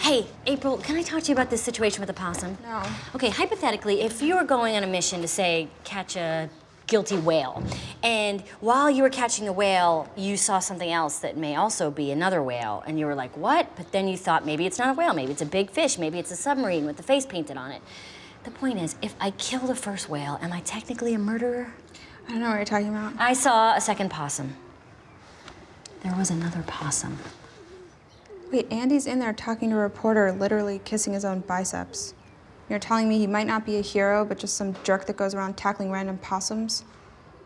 Hey, April, can I talk to you about this situation with the possum? No. Okay, hypothetically, if you were going on a mission to, say, catch a guilty whale, and while you were catching the whale, you saw something else that may also be another whale, and you were like, what? But then you thought maybe it's not a whale, maybe it's a big fish, maybe it's a submarine with the face painted on it. The point is, if I kill the first whale, am I technically a murderer? I don't know what you're talking about. I saw a second possum. There was another possum. Wait, Andy's in there talking to a reporter, literally kissing his own biceps. You're telling me he might not be a hero, but just some jerk that goes around tackling random possums?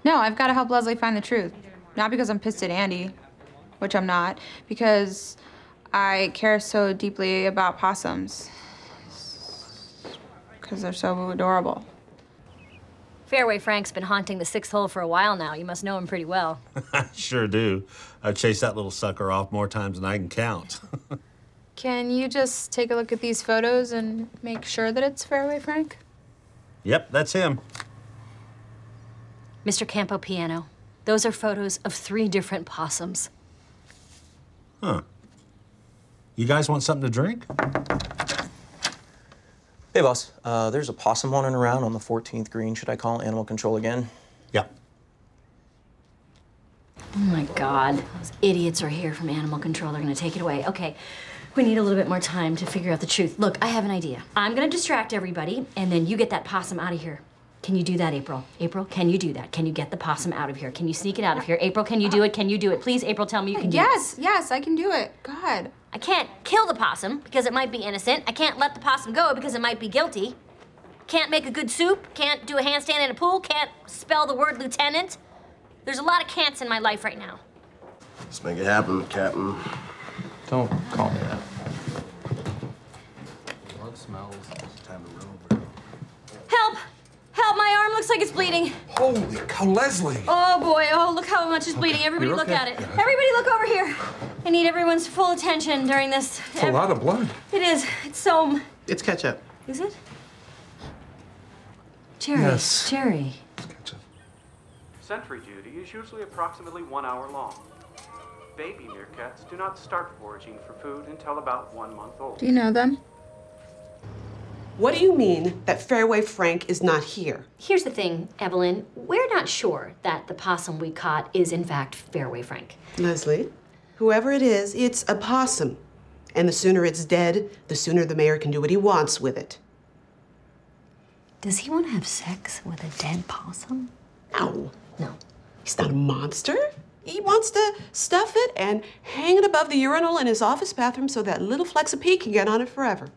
No, I've got to help Leslie find the truth. Not because I'm pissed at Andy, which I'm not, because I care so deeply about possums. Because they're so adorable. Fairway Frank's been haunting the sixth hole for a while now. You must know him pretty well. I sure do. I've chased that little sucker off more times than I can count. Can you just take a look at these photos and make sure that it's Fairway Frank? yep, that's him. Mr. Campo Piano, those are photos of three different possums. Huh. You guys want something to drink? Hey, boss. Uh, there's a possum wandering around on the 14th green. Should I call animal control again? Yep. Oh my God, those idiots are here from animal control. They're gonna take it away. Okay, we need a little bit more time to figure out the truth. Look, I have an idea. I'm gonna distract everybody, and then you get that possum out of here. Can you do that, April? April, can you do that? Can you get the possum out of here? Can you sneak it out of here? April, can you do it? Can you do it? Please, April, tell me you can do it. Yes, yes, I can do it. God. I can't kill the possum because it might be innocent. I can't let the possum go because it might be guilty. Can't make a good soup. Can't do a handstand in a pool. Can't spell the word lieutenant. There's a lot of can'ts in my life right now. Let's make it happen, Captain. Don't call me that. Love smells. Time to roll, bro. Help! Help! My arm looks like it's bleeding. Holy cow, Leslie! Oh boy! Oh, look how much is bleeding. Everybody, You're look okay? at it. Everybody, look over here. I need everyone's full attention during this. It's a lot of blood. It is. It's so. It's ketchup. Is it? Cherry. Yes. Cherry. Sentry duty is usually approximately one hour long. Baby meerkats do not start foraging for food until about one month old. Do you know them? What do you mean that Fairway Frank is not here? Here's the thing, Evelyn. We're not sure that the possum we caught is in fact Fairway Frank. Leslie, whoever it is, it's a possum. And the sooner it's dead, the sooner the mayor can do what he wants with it. Does he want to have sex with a dead possum? No, No. he's not a monster. He wants to stuff it and hang it above the urinal in his office bathroom so that little flecks of pee can get on it forever.